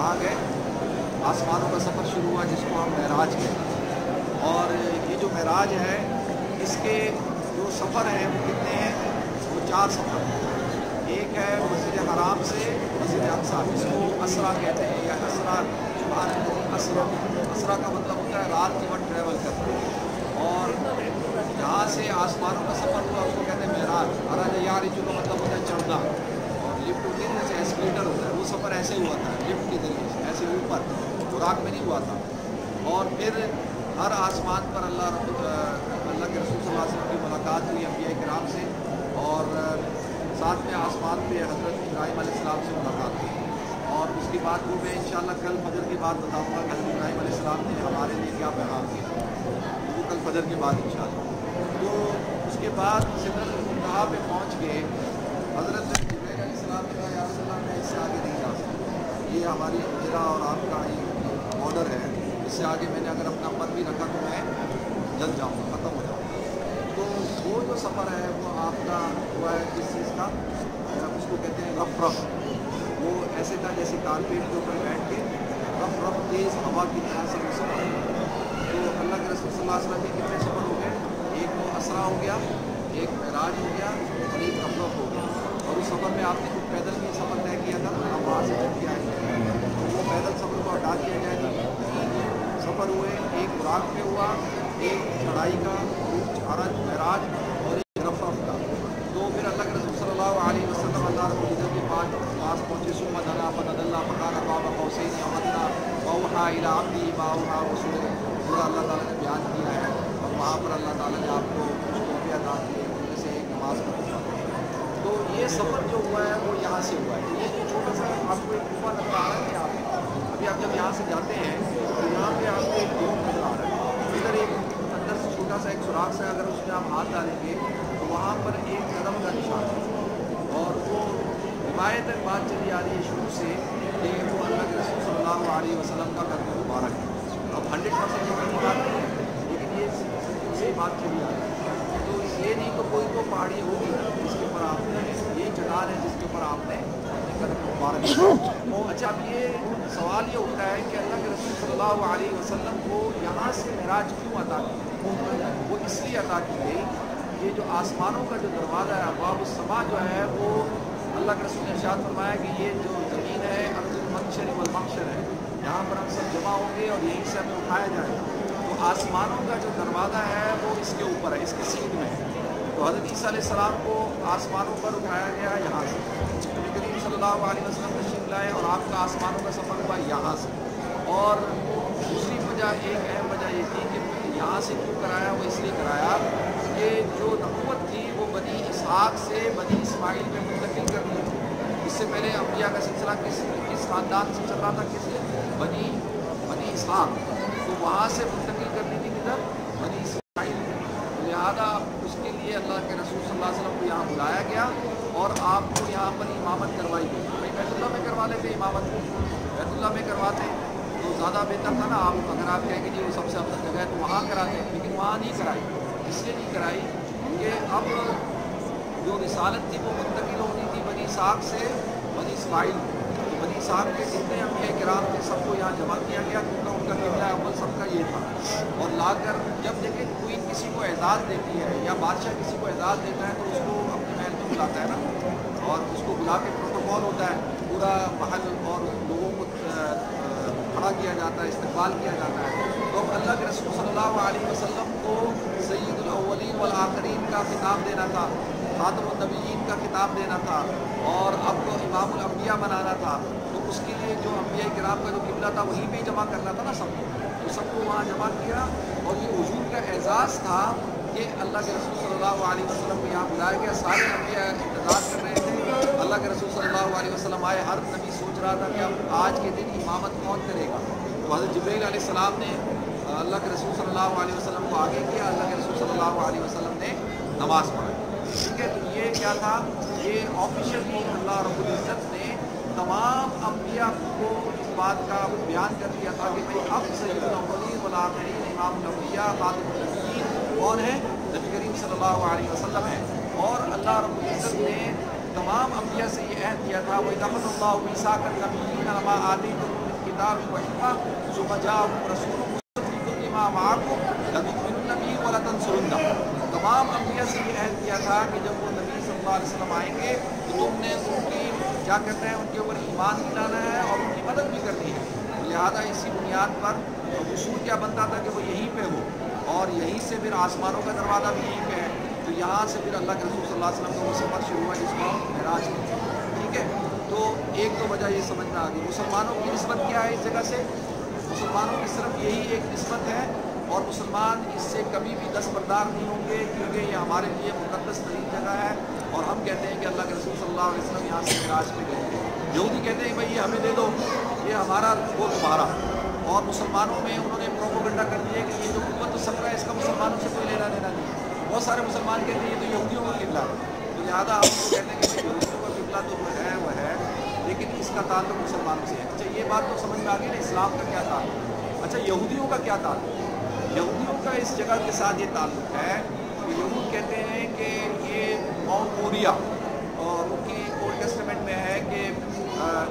کہاں گئے۔ آسمانوں کا سفر شروع ہوا جس کو ہم معراج کہتے ہیں۔ اور یہ جو معراج ہے، اس کے جو سفر ہیں، وہ کتنے ہیں؟ وہ چار سفر۔ ہیں ایک ہے مسجد حرام سے مسجد اقسا جس کو اسرا کہتے ہیں، یا اسرا اسرا اسرا کا مطلب ہوتا ہے رات کے وقت ٹریول کرتے ہیں۔ اور جہاں سے آسمانوں کا سفر ہوا، اس کو کہتے ہیں معراج۔ ہراج یار جو کا مطلب ہوتا ہے چڑھنا۔ اور لفٹ ہوتی ہے جیسے ایسکلیٹر ہوتا ہے۔ سفر ایسے ہوا تھا لفٹ کے ذریعے سے، ایسے اوپر، خوراک میں نہیں ہوا تھا۔ اور پھر ہر آسمان پر اللہ رب، اللہ کے رسول صلی اللہ علیہ وسلم کی ملاقات ہوئی انبیاء کرام سے، اور ساتھ میں آسمان پہ حضرت ابراہیم علیہ السلام سے ملاقات ہوئی۔ اور اس کے بعد وہ میں انشاءاللہ کل فجر کے بعد بتاؤں گا کہ حضرت ابراہیم علیہ السلام نے ہمارے لیے کیا پیغام دیا۔ وہ کل فجر کے بعد انشاءاللہ۔ تو اس کے بعد سدرت المنتہا پہ پہنچ کے حضرت ابراہیم علیہ السلام نے کہا یا رسول اللہ میں اس سے آگے نہیں جا سکتا یہ ہماری میرا اور آپ کا یہ آڈر ہے۔ اس سے آگے میں نے اگر اپنا پر بھی رکھا تو میں جل جاؤں گا، ختم ہو جاؤں گا۔ تو وہ جو سفر ہے، وہ آپ کا ہوا ہے کس چیز کا؟ اس کو کہتے ہیں رف رف۔ وہ ایسے تھا جیسے کارپیٹ کے اوپر بیٹھ کے رف رف تیز ہوا کی طرح سے وہ سفر۔ تو اللہ کے رسول صلی اللہ علیہ وسلم کے کتنے سفر ہو گئے؟ ایک تو اسرا ہو گیا، ایک معراج ہو گیا، اور ایک رف رف ہو گیا۔ اور اس سفر میں آپ نے کچھ پیدل بھی سفر طے کیا تھا آپ وہاں سے کیا ہے وہ پیدل سفر کو ہٹا دیا جائے گا سفر ہوئے ایک میں ہوا۔ ایک چڑھائی کا عرج معراج اور ایک رف رف کا تو پھر اللہ کے رسول صلی اللہ علیہ وسلم اللہ رب العزت کے پاس پاس پہنچے سمت اللہ فد اللہ فقان بابا حسین احمدہ باؤحا الا عبدی باؤحا وسول پورا اللہ تعالیٰ نے بیان کیا ہے اور وہاں پر اللہ تعالیٰ نے آپ کو کچھ توفیہ ادا کیے ان میں سے ایک نماز کا تو یہ سفر جو ہوا ہے وہ یہاں سے ہوا ہے یہ جو چھوٹا سا آپ کو ایک گفا نظر آ رہا ہے کہ آپ ابھی آپ جب یہاں سے جاتے ہیں تو یہاں پہ آپ کو ایک گروپ نظر آ رہا ہے ادھر ایک اندر سے چھوٹا سا ایک سوراخ سے اگر اس میں آپ ہاتھ ڈالیں گے تو وہاں پر ایک قدم کا نشان ہے۔ اور وہ روایت بات چلی آ رہی ہے شروع سے کہ وہ اللہ کے رسول صلی اللہ علیہ وسلم کا قدم مبارک ہے۔ اب ہنڈریڈ پرسینٹ یہ بات نہیں ہے، لیکن یہ صحیح بات چلی آ رہی ہے۔ تو یہ نہیں کہ کوئی تو پہاڑی ہوگی جس کے اوپر آپ نے یہ چٹان ہے، جس کے اوپر آپ نے اپنے قدم مبارک اچھا اب یہ سوال یہ ہوتا ہے کہ اللہ کے رسول صلی اللہ علیہ وسلم کو یہاں سے معراج کیوں عطا کی وہ اس لیے عطا کی گئی یہ جو آسمانوں کا جو دروازہ ہے، ابواب السما جو ہے، وہ اللہ کے رسول نے ارشاد فرمایا کہ یہ جو زمین ہے، ارض المنشر والمحشر ہے۔ یہاں پر ہم سب جمع ہوں گے اور یہیں سے ہمیں اٹھایا جائے گا۔ تو آسمانوں کا جو دروازہ ہے، وہ اس کے اوپر ہے، اس کے سیٹ میں۔ ہے تو حضرت عیسیٰ علیہ السلام کو آسمانوں پر اٹھایا گیا یہاں سے۔ نبی کریم صلی اللہ علیہ وسلم تشریف لائے اور آپ کا آسمانوں کا سفر ہوا یہاں سے۔ اور دوسری وجہ ایک اہم وجہ یہ تھی کہ یہاں سے کیوں کرایا وہ اس لیے کرایا کہ جو نبوت تھی وہ بنی اسحاق سے بنی اسماعیل میں منتقل کرنی تھی اس سے پہلے انبیاء کا سلسلہ کس کس خاندان سے چل رہا تھا؟ کس بنی بنی اسحاق۔ تو وہاں سے منتقل کرنی تھی کدھر؟ بنی اسماعیل۔ لہٰذا اس کے لیے اللہ کے رسول صلی اللہ علیہ وسلم کو یہاں بلایا گیا اور آپ کو یہاں پر امامت کروائی گئی۔ بھائی بیت امامت بیت اللہ میں کرواتے تو زیادہ بہتر تھا نا، آپ اگر آپ کہیں کہ جی وہ سب سے افضل جگہ ہے، تو وہاں کراتے لیکن وہاں نہیں کرائی، اس لیے نہیں کرائی کہ اب جو رسالت تھی وہ منتقل ہونی تھی، بنی ساخ سے بنی اسماعیل۔ تو بنی ساخ کے جتنے انبیاء کرام تھے، سب کو یہاں جمع کیا گیا، کیونکہ ان کا قبلہ اول سب کا یہ تھا۔ اور لا کر جب دیکھیں کوئی کسی کو اعزاز دیتی ہے یا بادشاہ کسی کو اعزاز دیتا ہے، تو اس کو اپنے محل میں بلاتا ہے نا۔ اور اس کو بلا کے پروٹوکال ہوتا ہے۔ پورا محل اور لوگوں کو کھڑا کیا جاتا ہے، استقبال کیا جاتا ہے۔ تو اللہ کے رسول صلی اللہ علیہ وسلم کو سید الاولین والآخرین کا خطاب دینا تھا، خاتم النبیین کا خطاب دینا تھا اور اب کو امام الانبیاء بنانا تھا۔ تو اس کے لیے جو انبیاء کرام کا جو قبلہ تھا، وہیں پہ جمع کرنا تھا نا سب کو۔ تو سب کو وہاں جمع کیا اور یہ حضور کا اعزاز تھا کہ اللہ کے رسول صلی اللہ علیہ وسلم کو یہاں بلایا گیا، سارے انبیاء انتظار کر اللہ کے رسول صلی اللہ علیہ وسلم آئے، ہر نبی سوچ رہا تھا کہ اب آج کے دن امامت کون کرے گا؟ تو حضرت جبریل علیہ السلام نے اللہ کے رسول صلی اللہ علیہ وسلم کو آگے کیا، اللہ کے رسول صلی اللہ علیہ وسلم نے نماز پڑھائی ٹھیک ہے، تو یہ کیا تھا؟ یہ آفیشلی اللہ رب العزت نے تمام انبیاء کو اس بات کا بیان کر دیا تھا کہ بھائی، اب سید الاولین والآخرین امام الانبیاء خاتم النبیین کون ہے نبی کریم صلی اللہ علیہ وسلم ہے اور اللہ رب العزت نے تمام انبیاء سے یہ عہد کیا تھا وہ دخل اللہ عیسیٰ کا نبیین علما آدی الكتاب وحكمة ثم جاءكم رسول مصدق لما معكم لتؤمنن به ولتنصرنه تمام انبیاء سے یہ عہد کیا تھا کہ جب وہ نبی صلی اللہ علیہ وسلم آئیں گے تو تم نے ان کی کیا کہتے ہیں، ان کے اوپر ایمان دلانا ہے اور ان کی مدد بھی کرنی ہے۔ لہذا اسی بنیاد پر اصول کیا بنتا تھا کہ وہ یہیں پہ ہو اور یہیں سے پھر آسمانوں کا دروازہ بھی یہیں پہ یہاں سے پھر اللہ کے رسول صلی اللہ علیہ وسلم کا وہ سفر شروع ہوا جس کو معراج ٹھیک ہے؟ تو ایک تو وجہ یہ سمجھ میں آ گئی، مسلمانوں کی نسبت کیا ہے اس جگہ سے؟ مسلمانوں کی صرف یہی ایک نسبت ہے اور مسلمان اس سے کبھی بھی دستبردار نہیں ہوں گے کیونکہ یہ ہمارے لیے مقدس ترین جگہ ہے اور ہم کہتے ہیں کہ اللہ کے رسول صلی اللہ علیہ وسلم یہاں سے معراج پہ گئے یہودی کہتے ہیں بھائی یہ ہمیں دے دو، یہ ہمارا وہ تمہارا۔ اور مسلمانوں میں انہوں نے پروپوگنڈا کر دیا کہ یہ جو قوت سفر ہے اس کا مسلمانوں سے کوئی لینا دینا نہیں۔ بہت سارے مسلمان کہتے ہیں یہ تو یہودیوں کا قبلہ ہے۔ تو لہٰذا ہم کو کہتے ہیں کہ یہودیوں کا قبلہ تو وہ ہے وہ ہے۔ لیکن اس کا تعلق مسلمانوں سے ہے۔ اچھا یہ بات تو سمجھ میں آ گئی نا، اسلام کا کیا تعلق اچھا یہودیوں کا کیا تعلق یہودیوں کا اس جگہ کے ساتھ یہ تعلق ہے کہ یہود کہتے ہیں کہ یہ ماؤنٹ موریا اور ان کی اولڈ ٹیسٹمنٹ میں ہے کہ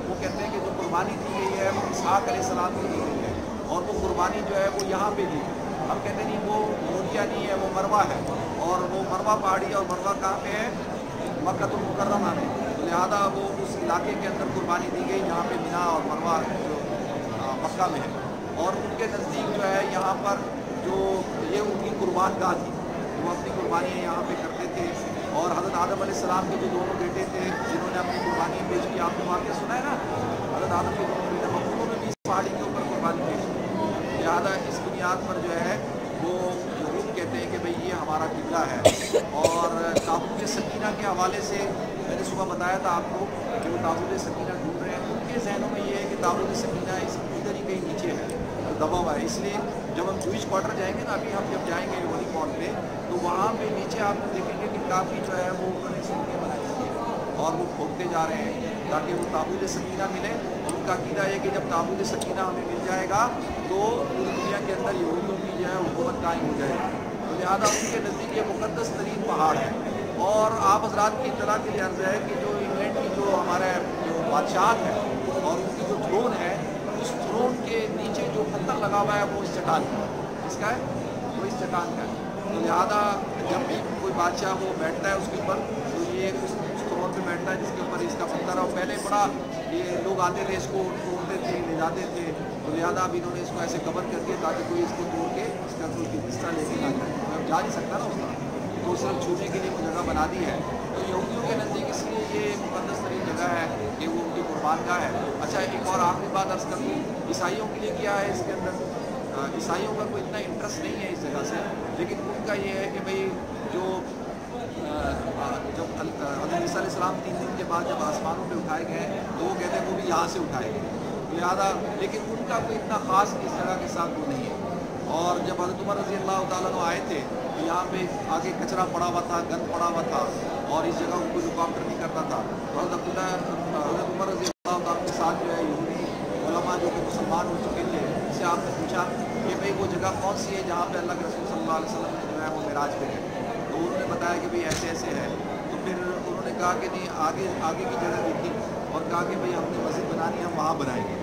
وہ کہتے ہیں کہ جو قربانی دی گئی ہے، وہ اسحاق علیہ السلام کی دی گئی ہے اور وہ قربانی جو ہے وہ یہاں پہ دی ہم کہتے ہیں نہیں، وہ موریا نہیں ہے، وہ مروا ہے۔ اور وہ مروا پہاڑی اور مروا کہاں پہ ہے؟ مکہ المکرمہ میں۔ تو لہٰذا وہ اس علاقے کے اندر قربانی دی گئی جہاں پہ مینا اور مروا جو مکہ میں ہے۔ اور ان کے نزدیک جو ہے، یہاں پر جو یہ ان کی قربان گاہ تھی، وہ اپنی قربانیاں یہاں پہ کرتے تھے۔ اور حضرت آدم علیہ السلام کے جو دونوں بیٹے تھے، جنہوں نے اپنی قربانی پیش کی، آپ نے واقعہ سنا ہے نا؟ حضرت آدم کے دونوں بیٹے مقبولوں میں بھی اس پہاڑی کے اوپر قربانی پیش کی۔ لہٰذا اس بنیاد پر جو ہے، وہ یہود کہتے ہیں کہ بھئی یہ ہمارا قبلہ ہے۔ اور تابوت سکینہ کے حوالے سے میں نے صبح بتایا تھا آپ کو کہ وہ تابوت سکینہ ڈھونڈ رہے ہیں۔ ان کے ذہنوں میں یہ ہے کہ تابوت سکینہ اس ادھر ہی کہیں نیچے ہے دبا ہوا ہے۔ اس لیے جب ہم جوئش کوارٹر جائیں گے نا، ابھی ہم جب جائیں گے ہولی مال پہ، تو وہاں پہ نیچے آپ دیکھیں گے کہ کافی جو ہے وہ سنکیں بنائی ہوئی ہیں اور وہ کھودتے جا رہے ہیں تاکہ وہ تابوت سکینہ ملے۔ ان کا عقیدہ ہے کہ جب تابوت سکینہ ہمیں مل جائے گا، تو پوری دنیا کے اندر یہودیوں کی جو ہے حکومت قائم ہو جائے گی لہٰذا ان کے نزدیک یہ مقدس ترین پہاڑ ہے۔ اور آپ حضرات کی اطلاع کے لیے عرض ہے کہ جو انگلینڈ کی جو ہمارے جو بادشاہ ہے اور ان کی جو تھرون ہے، اس تھرون کے نیچے جو پتھر لگا ہوا ہے، وہ اس چٹان کا اس کا ہے؟ وہ اس چٹان کا ہے۔ تو لہٰذا جب بھی کوئی بادشاہ وہ بیٹھتا ہے اس کے اوپر، تو یہ اس تھرون پہ بیٹھتا ہے جس کے اوپر اس کا پتھر ہے۔ اور پہلے بڑا یہ لوگ آتے تھے اس کو توڑتے تھے، لے جاتے تھے۔ تو لہٰذا اب انہوں نے اس کو ایسے کور کر دیا تاکہ کوئی اس کو توڑ کے اس کا کوئی حصہ لے کے نہ جائے۔ تو اب جا نہیں سکتا نا اس کا تو صرف چھونے کے لیے وہ جگہ بنا دی ہے۔ تو یہودیوں کے نزدیک اس لیے یہ مقدس ترین جگہ ہے کہ وہ ان کی قربان گاہ ہے۔ اچھا ایک اور آخری بات عرض کر دوں عیسائیوں کے لیے کیا ہے اس کے اندر؟ عیسائیوں کا کوئی اتنا انٹرسٹ نہیں ہے اس جگہ سے۔ لیکن ان کا یہ ہے کہ بھئی جو جب حضرت علیہ السلام تین دن کے بعد جب آسمانوں پہ اٹھائے گئے، تو وہ کہتے ہیں وہ بھی یہاں سے اٹھائے گئے۔ لہٰذا لیکن ان کا کوئی اتنا خاص اس جگہ کے ساتھ وہ نہیں ہے۔ اور جب حضرت عمر رضی اللہ تعالیٰ آئے تھے، تو یہاں پہ آگے کچرا پڑا ہوا تھا، گند پڑا ہوا تھا، اور اس جگہ کو کوئی رکاوٹ نہیں کرتا تھا۔ تو حضرت عبداللہ، حضرت عمر رضی اللہ تعالیٰ کے ساتھ جو ہے، یہودی علماء جو کہ مسلمان ہو چکے تھے اس سے آپ نے پوچھا کہ بھائی وہ جگہ کون سی ہے جہاں پہ اللہ کے رسول صلی اللہ علیہ وسلم نے جو ہے وہ معراج پہ گئے تو انہوں نے بتایا کہ بھائی ایسے ایسے ہے۔ تو پھر انہوں نے کہا کہ نہیں، آگے آگے کی جگہ دیکھی کہا کہ بھائی ہم نے مسجد بنانی ہم وہاں بنائیں گے۔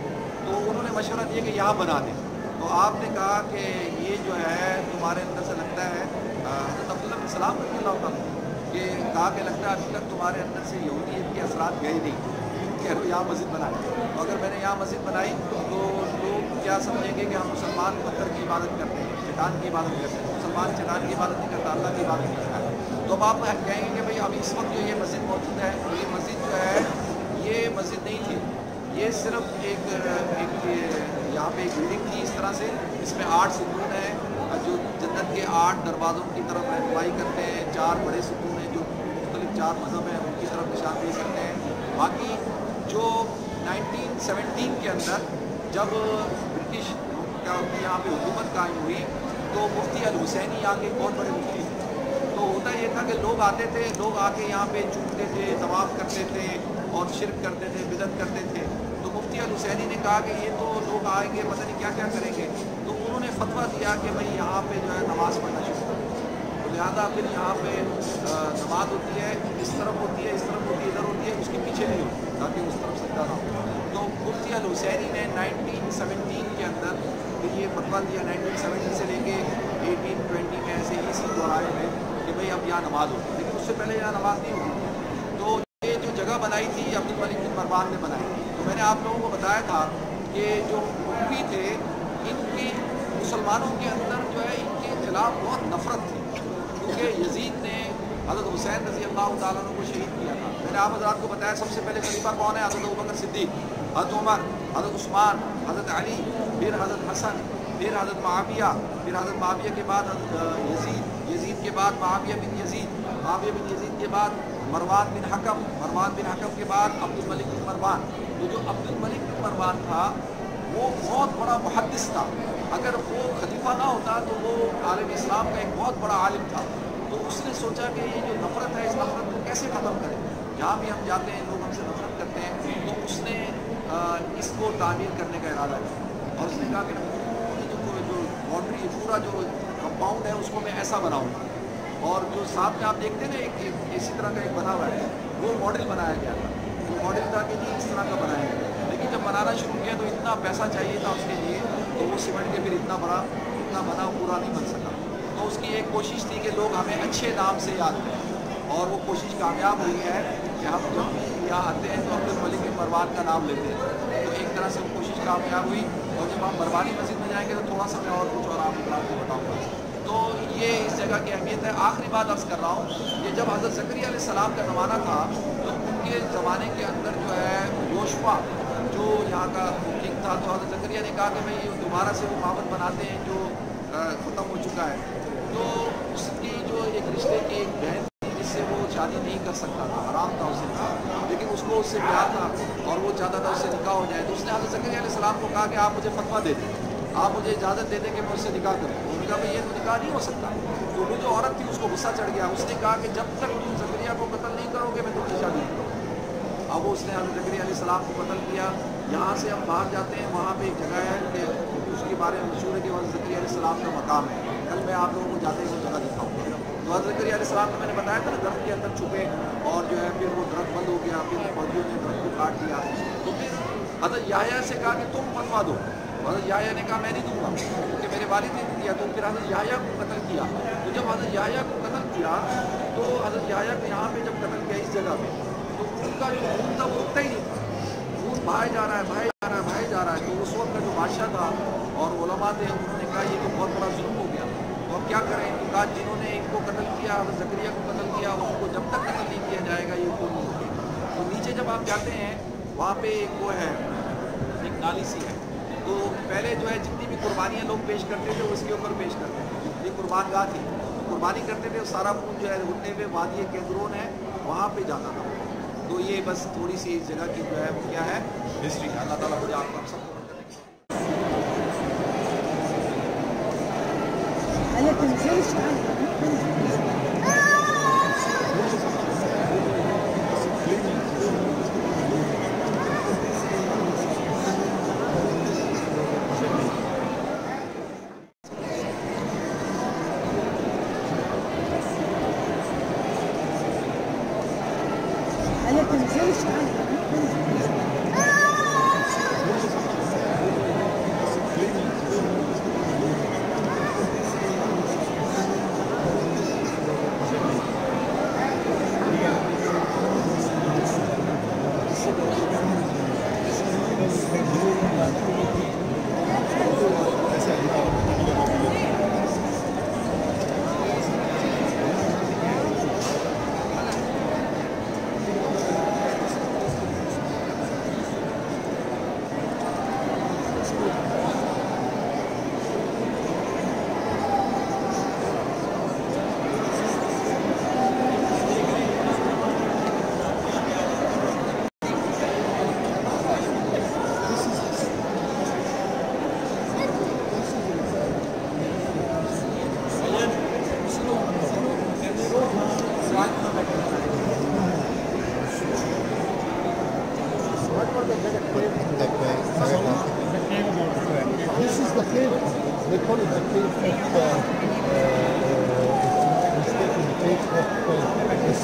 تو انہوں نے مشورہ دیا کہ یہاں بنا دیں۔ تو آپ نے کہا کہ یہ جو ہے، تمہارے اندر سے لگتا ہے حضرت عبداللہ بن سلام رضی اللہ تعالیٰ کہ کہا کہ لگتا ہے ابھی تک تمہارے اندر سے یہودیت کے اثرات گئے نہیں کہ یہاں مسجد بنائیں اگر میں نے یہاں مسجد بنائی تو لوگ کیا سمجھیں گے کہ ہم مسلمان پتھر کی عبادت کرتے ہیں چٹان کی عبادت کرتے ہیں، مسلمان چٹان کی عبادت نہیں کرتا، اللہ کی عبادت نہیں کرتا۔ تو اب آپ کہیں گے کہ بھائی اب اس وقت جو یہ مسجد موجود ہے، یہ مسجد جو ہے یہ مسجد نہیں تھی۔ یہ صرف ایک ایک یہاں پہ ایک بلڈنگ تھی اس طرح سے۔ اس میں آٹھ ستون ہیں۔ جو جنت کے آٹھ دروازوں کی طرف رہنمائی کرتے ہیں، چار بڑے ستون ہیں جو مختلف چار مذہب ہیں، ان کی طرف نشاندہی کرتے ہیں۔ باقی جو نائنٹین سیونٹین کے اندر جب برٹش کیا یہاں پہ حکومت قائم ہوئی، تو مفتی الحسینی یہاں کے بہت بڑے مفتی تھے۔ تو ہوتا یہ تھا کہ لوگ آتے تھے، لوگ آ کے یہاں پہ چومتے تھے، طواف کرتے تھے۔ اور شرک کرتے تھے بدت کرتے تھے۔ تو مفتی الحسینی نے کہا کہ یہ تو لوگ آئیں گے، پتہ نہیں کیا کیا کریں گے۔ تو انہوں نے فتویٰ دیا کہ بھائی یہاں پہ جو ہے نماز پڑھنا شروع کریں تو لہٰذا پھر یہاں پہ نماز ہوتی ہے، اس طرف ہوتی ہے، اس طرف ہوتی ہے، ادھر ہوتی ہے، اس کے پیچھے نہیں ہوتی، تاکہ اس طرف سجدہ نہ ہو۔ تو مفتی الحسینی نے نائنٹین سیونٹین کے اندر یہ فتوا دیا، نائنٹین سیونٹی سے لے کے ایٹین ٹوینٹی میں ایسے اسی دورائے میں کہ بھئی اب یہاں نماز ہوتی لیکن اس سے پہلے یہاں نماز نہیں ہوتی تو یہ جو جگہ بنائی تھی عبد الملک نے بنائی۔ تو میں نے آپ لوگوں کو بتایا تھا کہ جو مفتی تھے، ان کی مسلمانوں کے اندر جو ہے، ان کے خلاف بہت نفرت تھی۔ کیونکہ یزید نے حضرت حسین رضی اللہ تعالیٰ عنہ کو شہید کیا تھا۔ میں نے آپ حضرات کو بتایا، سب سے پہلے خلیفہ کون ہے؟ حضرت ابکر صدیق، حضرت عمر، حضرت عثمان، حضرت علی، پھر حضرت حسن، پھر حضرت معاویہ، پھر حضرت معاویہ کے بعد حضرت یزید یزید کے بعد معاویہ بن یزید، معاویہ بن یزید کے بعد مروان بن حکم، مروان بن حکم کے بعد عبد الملک بن مروان. تو جو عبد الملک بن مروان تھا، وہ بہت بڑا محدث تھا۔ اگر وہ خلیفہ نہ ہوتا تو وہ عالم اسلام کا ایک بہت بڑا عالم تھا۔ تو اس نے سوچا کہ یہ جو نفرت ہے، اس نفرت کو کیسے ختم کریں؟ جہاں بھی ہم جاتے ہیں، لوگ ہم سے نفرت کرتے ہیں، تو اس نے اس کو تعمیر کرنے کا ارادہ کیا۔ اور اس نے کہا کہ جو جو باؤنڈری، پورا جو کمپاؤنڈ ہے، اس کو میں ایسا بناؤں۔ گا اور جو ساتھ میں آپ دیکھتے ہیں نا، ایک اسی طرح کا ایک بنا ہوا ہے۔ وہ ماڈل بنایا گیا تھا۔ وہ ماڈل تھا کہ جی اس طرح کا بنایا گیا۔ لیکن جب بنانا شروع کیا تو اتنا پیسہ چاہیے تھا اس کے لیے تو وہ سیمنٹ کے پھر اتنا بڑا اتنا بنا پورا نہیں بن سکا۔ تو اس کی ایک کوشش تھی کہ لوگ ہمیں اچھے نام سے یاد کریں۔ اور وہ کوشش کامیاب ہوئی ہے کہ ہم جب بھی یہاں آتے ہیں تو عبد الملک مروان کا نام لیتے ہیں۔ تو ایک طرح سے وہ کوشش کامیاب ہوئی اور جب ہم مروانی مسجد میں جائیں گے تو تھوڑا سا میں اور کچھ اور آپ کو بتاؤں گا۔ تو یہ اس جگہ کی اہمیت ہے۔ آخری بات عرض کر رہا ہوں کہ جب حضرت ذکری علیہ السلام کا زمانہ تھا، تو ان کے زمانے کے اندر جو ہے یوشفا جو یہاں کا کنگ تھا، تو حضرت ذکریہ نے کہا کہ بھائی دوبارہ سے وہ معبت بناتے ہیں، جو ختم ہو چکا ہے۔ تو اس کی جو ایک رشتے کی ایک بہن تھی، جس سے وہ شادی نہیں کر سکتا تھا آرام تھا اسے، لیکن اس کو اس سے پیار تھا اور وہ چاہتا تھا اس سے نکاح ہو جائے۔ تو اس نے حضرت ذکری علیہ السلام کو کہا کہ آپ مجھے فتویٰ دے دیں۔ آپ مجھے اجازت دے دیں کہ میں اس سے نکاح کروں۔ کہا بھائی یہ تو نکاح نہیں ہو سکتا۔ تو وہ جو عورت تھی، اس کو غصہ چڑھ گیا۔ اس نے کہا کہ جب تک تم ذکریہ کو قتل نہیں کرو گے، میں تمہیں شادی نہیں کروں اب اس نے حضرت علیہ السلام کو قتل کیا۔ یہاں سے ہم باہر جاتے ہیں، وہاں پہ ایک جگہ ہے کہ اس کے بارے میں مشہور ہے کہ حضرت ذکری علیہ السلام کا مقام ہے۔ کل میں آپ لوگوں کو جاتے ہی جگہ دکھاؤں گا۔ تو حضرت علیہ السلام کو میں نے بتایا تھا نا، درخت کے اندر چھپے اور جو ہے پھر وہ درخت بند ہو گیا، پھر فوجیوں نے درخت کو کاٹ دیا۔ تو پھر حضرت یاہیا سے کہا کہ تم فتوا دو۔ حضرت یاہیا نے کہا، میں نہیں دوں گا، کیونکہ میرے والد نے دیا تو پھر حضرت یاہیا کو قتل کیا۔ تو جب حضرت یاہیا کو قتل کیا، تو حضرت یاہیا کو یہاں پہ جب قتل کیا اس جگہ پہ، تو ان کا جو خون تھا وہ رکتا ہی نہیں خون بہائے جا رہا ہے بہائے جا رہا ہے بہائے جا رہا ہے۔ تو اس وقت کا جو بادشاہ تھا اور علماء تھے، انہوں نے کہا یہ تو بہت بڑا ظلم ہو گیا۔ تو اب کیا کریں؟ تو کہا جنہوں نے ان کو قتل کیا، حضرت ذکریہ کو قتل کیا، ان کو جب تک قتل نہیں کیا جائے گا، یہ کوئی نہیں ہوگی تو نیچے جب آپ جاتے ہیں، وہاں پہ ایک وہ ہے، ایک نالی سی ہے۔ تو پہلے جو ہے جتنی کی قربانیاں لوگ پیش کرتے تھے، اس کے اوپر پیش کرتے تھے۔ یہ قربان گاہ تھی۔ قربانی کرتے تھے، سارا خون جو ہے ہوتے ہوئے وادی کیندرون ہے وہاں پہ جاتا تھا۔ تو یہ بس تھوڑی سی اس جگہ کی جو ہے وہ کیا ہے؟ ہسٹری اللہ تعالیٰ مجھے آپ کو سب کو انا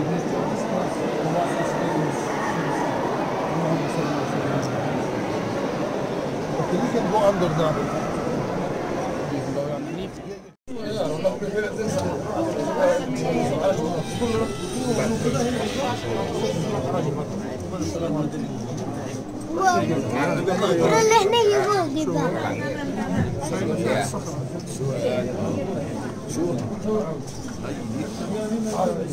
Okay, you can go under now. Show Telefon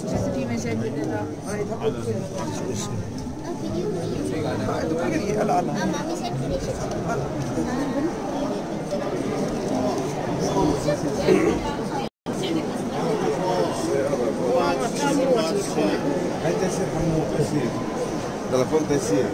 tesier. Telefon tesier.